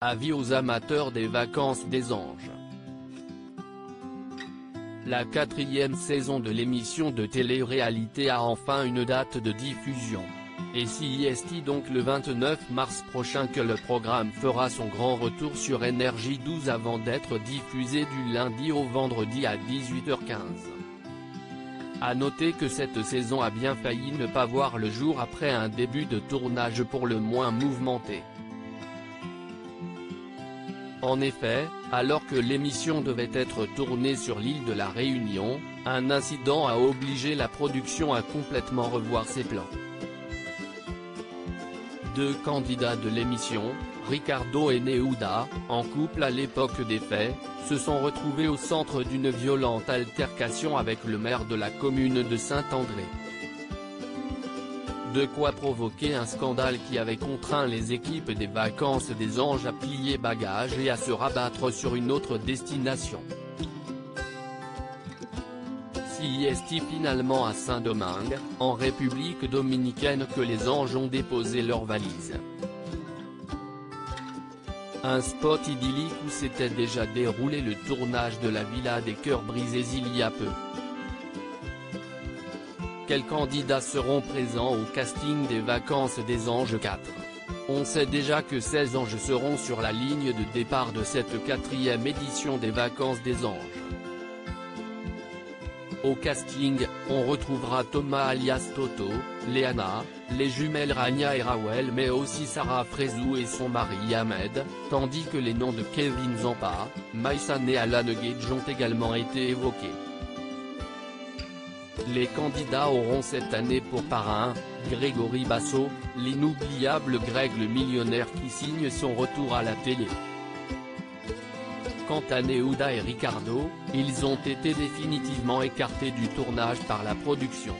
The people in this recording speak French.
Avis aux amateurs des vacances des anges. La quatrième saison de l'émission de télé-réalité a enfin une date de diffusion. Et si est donc le 29 mars prochain que le programme fera son grand retour sur Énergie 12 avant d'être diffusé du lundi au vendredi à 18h15. A noter que cette saison a bien failli ne pas voir le jour après un début de tournage pour le moins mouvementé. En effet, alors que l'émission devait être tournée sur l'île de la Réunion, un incident a obligé la production à complètement revoir ses plans. Deux candidats de l'émission, Ricardo et Neuda, en couple à l'époque des faits, se sont retrouvés au centre d'une violente altercation avec le maire de la commune de Saint-André. De quoi provoquer un scandale qui avait contraint les équipes des vacances des anges à plier bagages et à se rabattre sur une autre destination. est finalement à Saint-Domingue, en République Dominicaine que les anges ont déposé leurs valises? Un spot idyllique où s'était déjà déroulé le tournage de la Villa des Cœurs Brisés il y a peu. Quels candidats seront présents au casting des vacances des Anges 4 On sait déjà que 16 anges seront sur la ligne de départ de cette quatrième édition des vacances des anges. Au casting, on retrouvera Thomas alias Toto, Léana, les jumelles Rania et Rawel mais aussi Sarah Frézou et son mari Ahmed, tandis que les noms de Kevin Zampa, Maïsan et Alan Gage ont également été évoqués. Les candidats auront cette année pour parrain, Grégory Basso, l'inoubliable Greg le millionnaire qui signe son retour à la télé. Quant à Neuda et Ricardo, ils ont été définitivement écartés du tournage par la production.